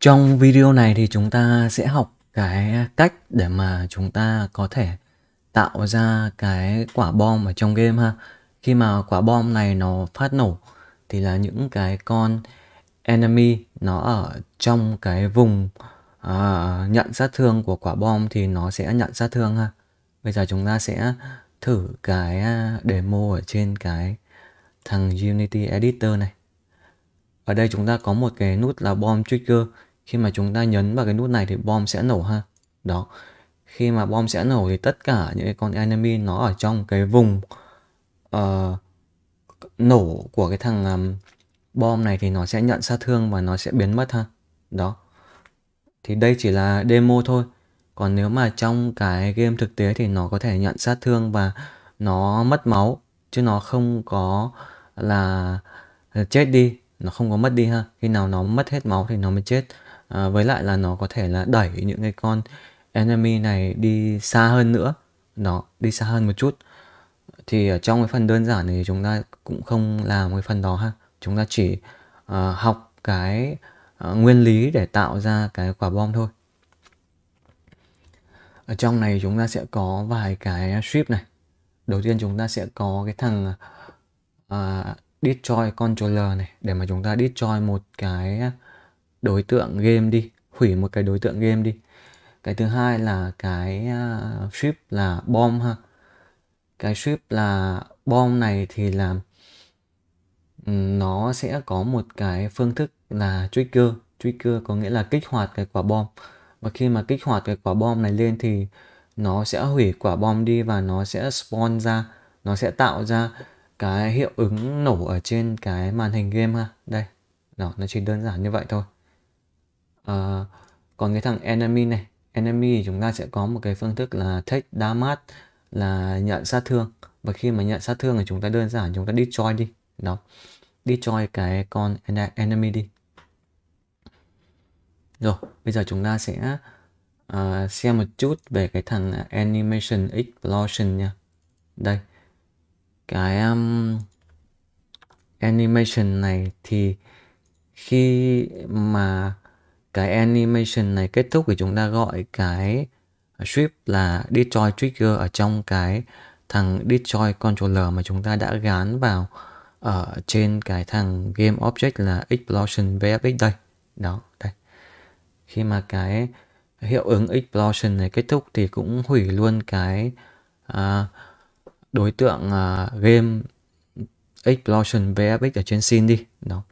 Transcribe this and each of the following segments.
Trong video này thì chúng ta sẽ học cái cách để mà chúng ta có thể tạo ra cái quả bom ở trong game ha. Khi mà quả bom này nó phát nổ thì là những cái con enemy nó ở trong cái vùng uh, nhận sát thương của quả bom thì nó sẽ nhận sát thương ha. Bây giờ chúng ta sẽ thử cái à, demo ở trên cái thằng Unity Editor này. Ở đây chúng ta có một cái nút là bom trigger khi mà chúng ta nhấn vào cái nút này thì bom sẽ nổ ha. Đó. Khi mà bom sẽ nổ thì tất cả những cái con enemy nó ở trong cái vùng uh, nổ của cái thằng um, bom này thì nó sẽ nhận sát thương và nó sẽ biến mất ha. Đó. Thì đây chỉ là demo thôi. Còn nếu mà trong cái game thực tế thì nó có thể nhận sát thương và nó mất máu chứ nó không có là ờ, chết đi. Nó không có mất đi ha. Khi nào nó mất hết máu thì nó mới chết à, với lại là nó có thể là đẩy những cái con enemy này đi xa hơn nữa. Nó đi xa hơn một chút. Thì ở trong cái phần đơn giản này chúng ta cũng không làm cái phần đó ha. Chúng ta chỉ uh, học cái uh, nguyên lý để tạo ra cái quả bom thôi. Ở trong này chúng ta sẽ có vài cái script này. Đầu tiên chúng ta sẽ có cái thằng à, uh, destroy controller này để mà chúng ta destroy một cái đối tượng game đi hủy một cái đối tượng game đi. Cái thứ hai là cái uh, ship là bom ha. Cái ship là bom này thì là ừ, nó sẽ có một cái phương thức là trigger. Trigger có nghĩa là kích hoạt cái quả bom. Và khi mà kích hoạt cái quả bom này lên thì nó sẽ hủy quả bom đi và nó sẽ spawn ra nó sẽ tạo ra cái hiệu ứng nổ ở trên cái màn hình game ha. Đây đó nó chỉ đơn giản như vậy thôi uh, còn cái thằng enemy này enemy thì chúng ta sẽ có một cái phương thức là take damage là nhận sát thương. Và khi mà nhận sát thương thì chúng ta đơn giản chúng ta destroy đi. Đó. Destroy cái con enemy đi. Rồi bây giờ chúng ta sẽ uh, xem một chút về cái thằng animation explosion nha. Đây. Cái um, animation này thì khi mà cái animation này kết thúc thì chúng ta gọi cái script là destroy trigger ở trong cái thằng destroy controller mà chúng ta đã gán vào ở trên cái thằng game object là explosion vfx đây. Đó đây. Khi mà cái hiệu ứng explosion này kết thúc thì cũng hủy luôn cái uh, đối tượng uh, game explosion vfx ở trên scene đi. Đó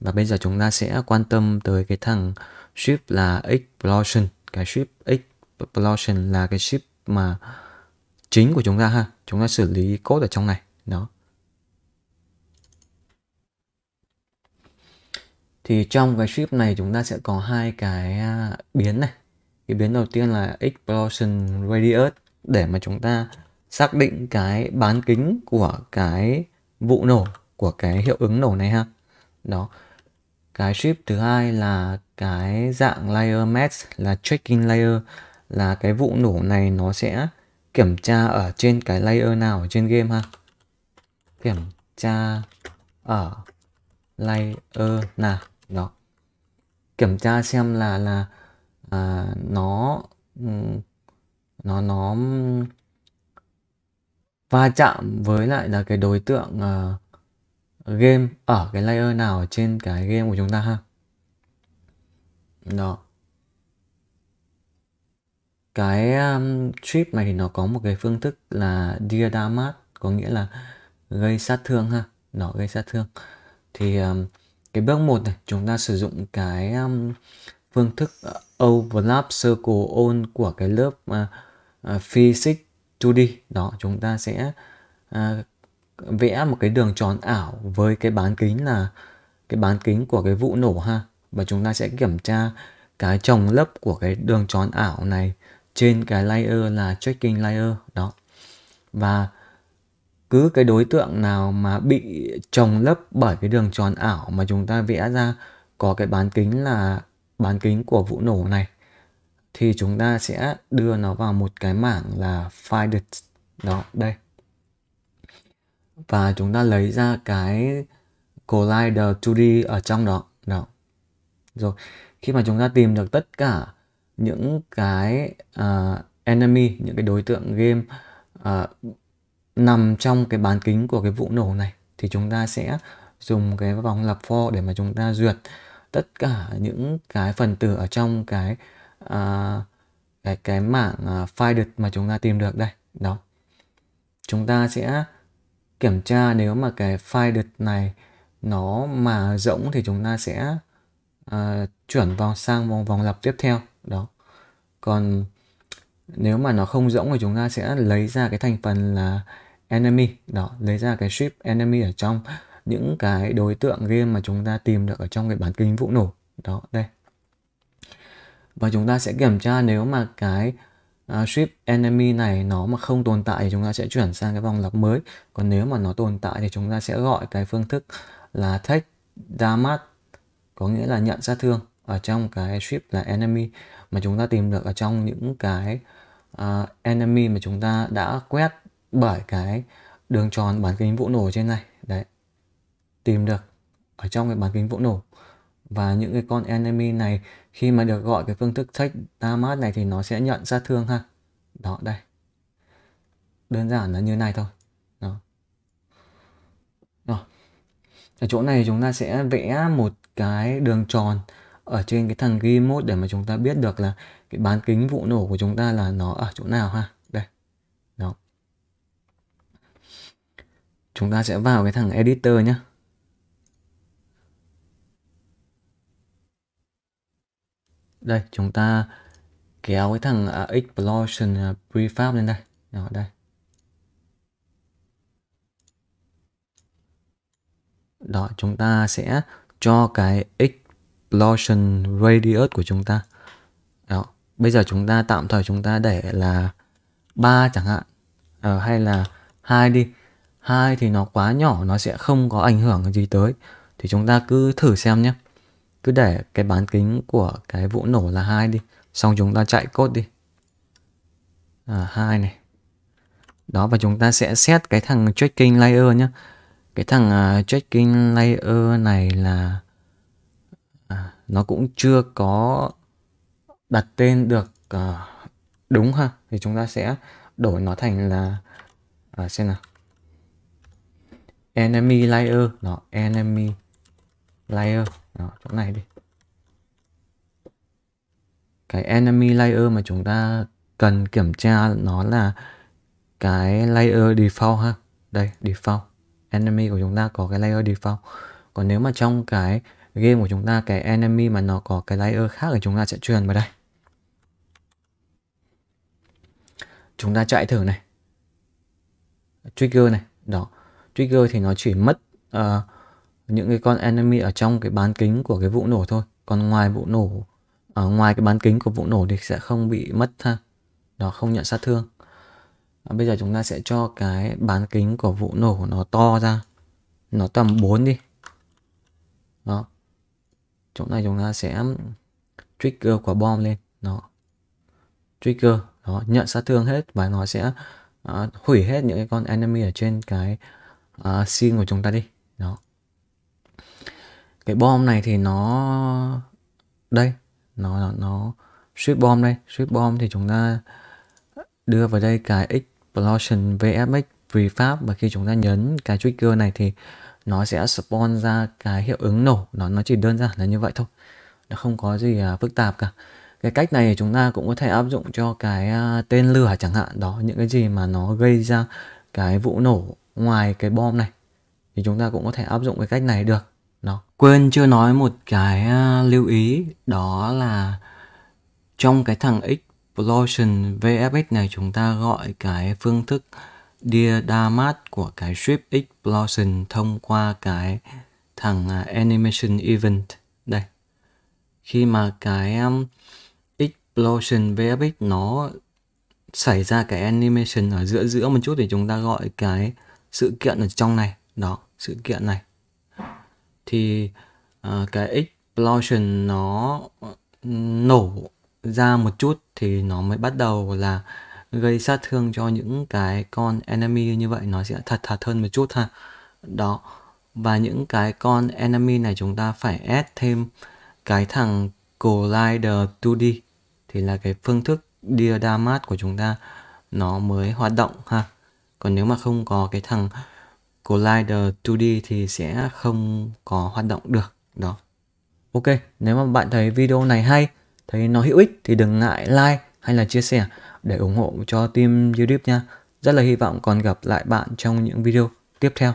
và bây giờ chúng ta sẽ quan tâm tới cái thằng ship là explosion cái ship explosion là cái ship mà chính của chúng ta ha. Chúng ta xử lý code ở trong này. Đó. Thì trong cái ship này chúng ta sẽ có hai cái à, biến này. Cái biến đầu tiên là explosion radius, để mà chúng ta xác định cái bán kính của cái vụ nổ, của cái hiệu ứng nổ này ha. Đó cái ship thứ hai là cái dạng layer mask là tracking layer. Là cái vụ nổ này nó sẽ kiểm tra ở trên cái layer nào ở trên game ha? Kiểm tra ở layer nào? Đó. Kiểm tra xem là là à, nó ừ, nó nó ừ, va chạm với lại là cái đối tượng uh, game ở cái layer nào trên cái game của chúng ta ha? Đó. Cái um, trip này thì nó có một cái phương thức là dear damage có nghĩa là gây sát thương ha. Nó gây sát thương. Thì um, cái bước một này chúng ta sử dụng cái um, phương thức uh, overlap circle on của cái lớp uh, uh, physics 2D đó chúng ta sẽ uh, vẽ một cái đường tròn ảo với cái bán kính là, cái bán kính của cái vụ nổ ha. Và chúng ta sẽ kiểm tra cái trồng lớp của cái đường tròn ảo này trên cái layer là tracking layer, đó. Và cứ cái đối tượng nào mà bị trồng lấp bởi cái đường tròn ảo mà chúng ta vẽ ra có cái bán kính là bán kính của vụ nổ này, thì chúng ta sẽ đưa nó vào một cái mảng là file đó, đây và chúng ta lấy ra cái collider 2D ở trong đó. Đó. Rồi khi mà chúng ta tìm được tất cả những cái uh, enemy những cái đối tượng game uh, nằm trong cái bán kính của cái vụ nổ này thì chúng ta sẽ dùng cái vòng lập for để mà chúng ta duyệt tất cả những cái phần tử ở trong cái uh, cái cái mảng uh, file mà chúng ta tìm được đây. Đó. Chúng ta sẽ kiểm tra nếu mà cái file này nó mà rỗng thì chúng ta sẽ uh, chuyển vào sang vòng vòng lặp tiếp theo. Đó. Còn nếu mà nó không rỗng thì chúng ta sẽ lấy ra cái thành phần là enemy. Đó lấy ra cái ship enemy ở trong. Những cái đối tượng game mà chúng ta tìm được ở trong cái bán kính vụ nổ. Đó đây. Và chúng ta sẽ kiểm tra nếu mà cái uh, ship enemy này nó mà không tồn tại thì chúng ta sẽ chuyển sang cái vòng lặp mới. Còn nếu mà nó tồn tại thì chúng ta sẽ gọi cái phương thức là take damage có nghĩa là nhận sát thương ở trong cái ship là enemy. Mà chúng ta tìm được ở trong những cái uh, enemy mà chúng ta đã quét bởi cái đường tròn bán kính vụ nổ trên này. Đấy tìm được ở trong cái bán kính vụ nổ và những cái con enemy này, khi mà được gọi cái phương thức take damage này thì nó sẽ nhận sát thương ha. Đó, đây. Đơn giản là như này thôi. Đó. Rồi ở chỗ này chúng ta sẽ vẽ một cái đường tròn ở trên cái thằng ghi mode để mà chúng ta biết được là cái bán kính vụ nổ của chúng ta là nó ở chỗ nào ha. Đây. Đó. Chúng ta sẽ vào cái thằng editor nhé đây chúng ta kéo cái thằng à, uh, explosion uh, à, prefab lên đây. Đó đây. Đó chúng ta sẽ cho cái explosion radius của chúng ta. Đó bây giờ chúng ta tạm thời chúng ta để là ba chẳng hạn. Ờ, hay là hai đi. Hai thì nó quá nhỏ nó sẽ không có ảnh hưởng gì tới. Thì chúng ta cứ thử xem nhé cứ để cái bán kính của cái vụ nổ là hai đi. Xong chúng ta chạy cốt đi. À, hai này. Đó và chúng ta sẽ xét cái thằng tracking layer nhé cái thằng uh, tracking layer này là à, nó cũng chưa có đặt tên được uh, đúng ha. Thì chúng ta sẽ đổi nó thành là à, xem nào. Enemy layer. Nó enemy layer đó chỗ này đi. Cái enemy layer mà chúng ta cần kiểm tra nó là cái layer default ha. Đây default. Enemy của chúng ta có cái layer default. Còn nếu mà trong cái game của chúng ta cái enemy mà nó có cái layer khác thì chúng ta sẽ truyền vào đây. Chúng ta chạy thử này. Trigger này. Đó. Trigger thì nó chỉ mất uh, những cái con enemy ở trong cái bán kính của cái vụ nổ thôi. Còn ngoài vụ nổ ở ngoài cái bán kính của vụ nổ thì sẽ không bị mất ha. Nó không nhận sát thương. À, bây giờ chúng ta sẽ cho cái bán kính của vụ nổ nó to ra. Nó tầm 4 đi. Đó. Chỗ này chúng ta sẽ trigger quả bom lên. Nó trigger. Đó nhận sát thương hết và nó sẽ uh, hủy hết những cái con enemy ở trên cái uh, scene của chúng ta đi. Đó cái bom này thì nó đây nó nó, nó sweep bom đây. Sweep bom thì chúng ta đưa vào đây cái explosion vfx prefab và khi chúng ta nhấn cái trigger này thì nó sẽ spawn ra cái hiệu ứng nổ. Nó nó chỉ đơn giản là như vậy thôi. Nó không có gì uh, phức tạp cả. Cái cách này chúng ta cũng có thể áp dụng cho cái uh, tên lửa chẳng hạn. Đó những cái gì mà nó gây ra cái vụ nổ ngoài cái bom này. Thì chúng ta cũng có thể áp dụng cái cách này được nó quên chưa nói một cái à, lưu ý đó là trong cái thằng explosion vfx này chúng ta gọi cái phương thức dear damat của cái strip explosion thông qua cái thằng à, animation event. Đây. Khi mà cái um, explosion vfx nó xảy ra cái animation ở giữa giữa một chút thì chúng ta gọi cái sự kiện ở trong này. Đó sự kiện này thì uh, cái explosion nó ờ, nổ ra một chút thì nó mới bắt đầu là gây sát thương cho những cái con enemy như vậy. Nó sẽ thật thật hơn một chút ha. Đó. Và những cái con enemy này chúng ta phải add thêm cái thằng Collider 2D thì là cái phương thức diadamat của chúng ta nó mới hoạt động ha. Còn nếu mà không có cái thằng Collider 2D thì sẽ không có hoạt động được. Đó. Ok, nếu mà bạn thấy video này hay, thấy nó hữu ích thì đừng ngại like hay là chia sẻ để ủng hộ cho team YouTube nha. Rất là hy vọng còn gặp lại bạn trong những video tiếp theo.